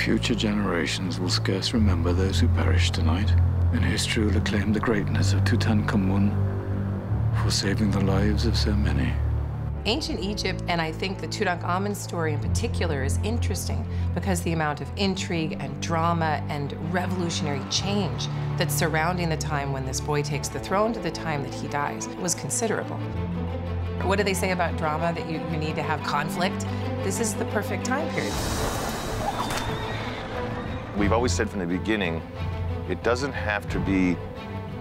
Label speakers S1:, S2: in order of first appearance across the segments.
S1: Future generations will scarce remember those who perished tonight, and history will acclaim the greatness of Tutankhamun for saving the lives of so many.
S2: Ancient Egypt, and I think the Tutankhamun story in particular, is interesting because the amount of intrigue and drama and revolutionary change that's surrounding the time when this boy takes the throne to the time that he dies was considerable. What do they say about drama, that you, you need to have conflict? This is the perfect time period.
S3: We've always said from the beginning, it doesn't have to be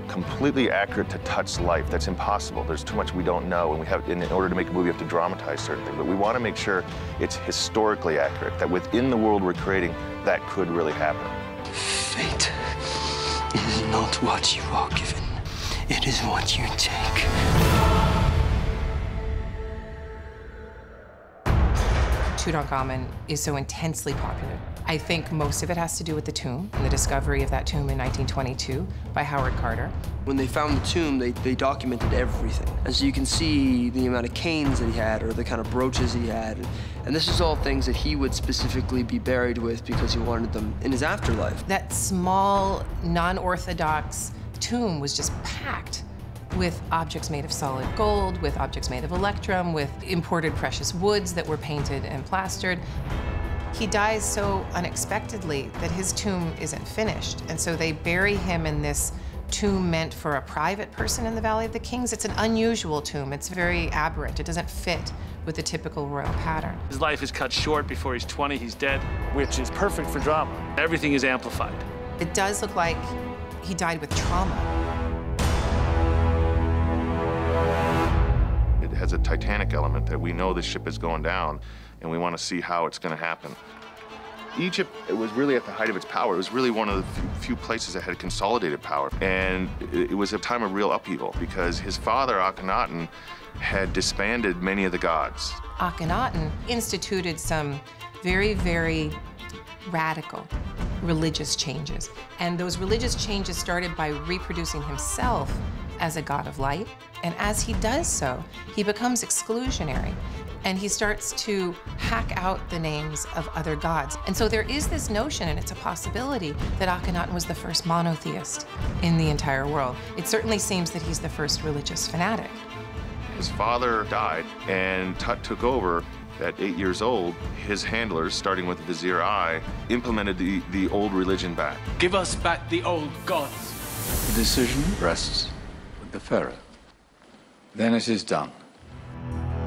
S3: completely accurate to touch life. That's impossible. There's too much we don't know, and we have, in order to make a movie, you have to dramatize certain things. But we want to make sure it's historically accurate, that within the world we're creating, that could really happen.
S4: Fate is not what you are given. It is what you take.
S2: Tutankhamun is so intensely popular. I think most of it has to do with the tomb and the discovery of that tomb in 1922 by Howard Carter.
S4: When they found the tomb, they, they documented everything. And so you can see the amount of canes that he had or the kind of brooches he had. And this is all things that he would specifically be buried with because he wanted them in his afterlife.
S2: That small, non-orthodox tomb was just packed with objects made of solid gold, with objects made of electrum, with imported precious woods that were painted and plastered. He dies so unexpectedly that his tomb isn't finished. And so they bury him in this tomb meant for a private person in the Valley of the Kings. It's an unusual tomb. It's very aberrant. It doesn't fit with the typical royal pattern.
S5: His life is cut short before he's 20, he's dead, which is perfect for drama. Everything is amplified.
S2: It does look like he died with trauma.
S3: Has a Titanic element that we know the ship is going down, and we want to see how it's going to happen. Egypt was really at the height of its power. It was really one of the few, places that had consolidated power. And it was a time of real upheaval because his father, Akhenaten, had disbanded many of the gods.
S2: Akhenaten instituted some very, very radical religious changes. And those religious changes started by reproducing himself as a god of light. And as he does so, he becomes exclusionary and he starts to hack out the names of other gods. And so there is this notion, and it's a possibility, that Akhenaten was the first monotheist in the entire world. It certainly seems that he's the first religious fanatic.
S3: His father died, and Tut took over at eight years old. His handlers, starting with Vizier Ay, implemented the, the old religion back.
S5: Give us back the old gods.
S1: The decision rests with the Pharaoh. Then it is done.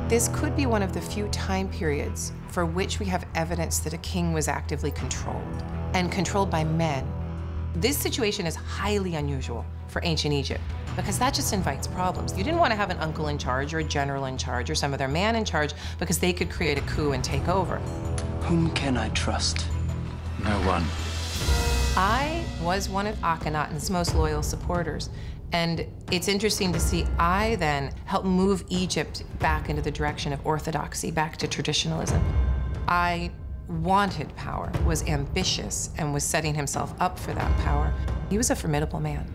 S2: This could be one of the few time periods for which we have evidence that a king was actively controlled, and controlled by men. This situation is highly unusual for ancient Egypt because that just invites problems. You didn't want to have an uncle in charge or a general in charge or some other man in charge because they could create a coup and take over.
S4: Whom can I trust?
S1: No one.
S2: I was one of Akhenaten's most loyal supporters. And it's interesting to see Ay then help move Egypt back into the direction of orthodoxy, back to traditionalism. Ay wanted power, was ambitious, and was setting himself up for that power. He was a formidable man.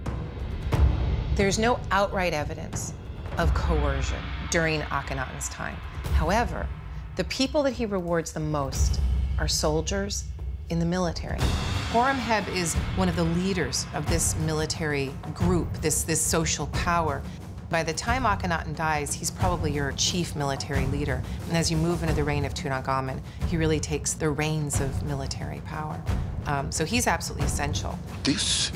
S2: There's no outright evidence of coercion during Akhenaten's time. However, the people that he rewards the most are soldiers in the military. Horemheb is one of the leaders of this military group, this, this social power. By the time Akhenaten dies, he's probably your chief military leader. And as you move into the reign of Tutankhamun, he really takes the reins of military power. Um, so he's absolutely essential.
S6: This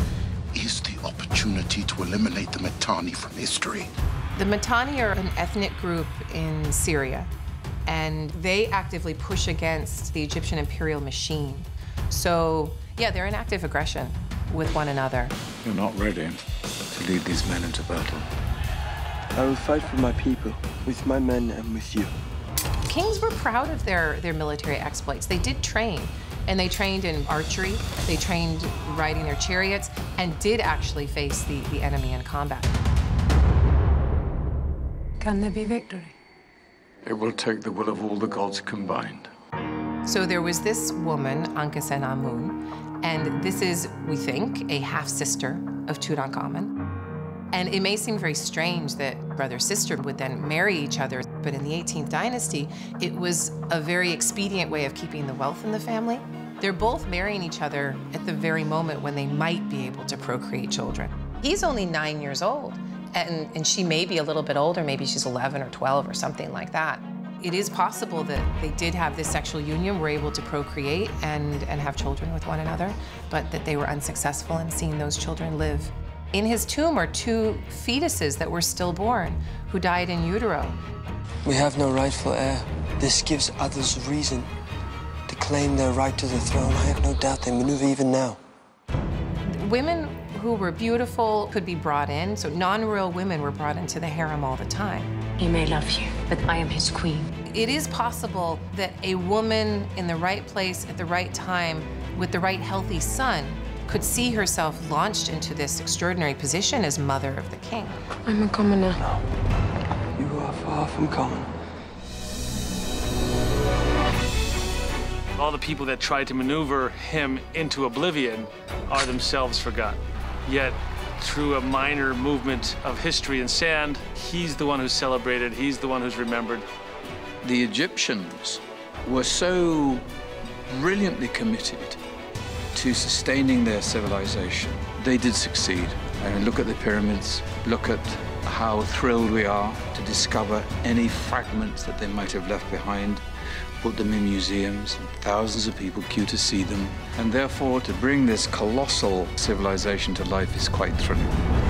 S6: is the opportunity to eliminate the Mitanni from history.
S2: The Mitanni are an ethnic group in Syria, and they actively push against the Egyptian imperial machine. So, yeah, they're in active aggression with one another.
S1: You're not ready to lead these men into battle.
S4: I will fight for my people, with my men and with you.
S2: Kings were proud of their, their military exploits. They did train, and they trained in archery, they trained riding their chariots, and did actually face the, the enemy in combat.
S7: Can there be victory?
S1: It will take the will of all the gods combined.
S2: So there was this woman, Ankhesenamun, and this is, we think, a half-sister of Tutankhamun. And it may seem very strange that brother-sister would then marry each other, but in the 18th dynasty, it was a very expedient way of keeping the wealth in the family. They're both marrying each other at the very moment when they might be able to procreate children. He's only nine years old, and, and she may be a little bit older, maybe she's 11 or 12 or something like that. It is possible that they did have this sexual union, were able to procreate and, and have children with one another, but that they were unsuccessful in seeing those children live. In his tomb are two fetuses that were stillborn who died in utero.
S4: We have no rightful heir. This gives others reason to claim their right to the throne. I have no doubt they maneuver even now.
S2: Women who were beautiful could be brought in, so non-royal women were brought into the harem all the time.
S7: He may love you, but I am his queen.
S2: It is possible that a woman in the right place at the right time with the right healthy son could see herself launched into this extraordinary position as mother of the king.
S7: I'm a commoner.
S4: No, you are far from common.
S5: All the people that tried to maneuver him into oblivion are themselves forgotten. Yet, through a minor movement of history and sand, he's the one who's celebrated, he's the one who's remembered.
S1: The Egyptians were so brilliantly committed to sustaining their civilization. They did succeed. I mean, look at the pyramids, look at how thrilled we are to discover any fragments that they might have left behind, put them in museums, and thousands of people queue to see them. And therefore, to bring this colossal civilization to life is quite thrilling.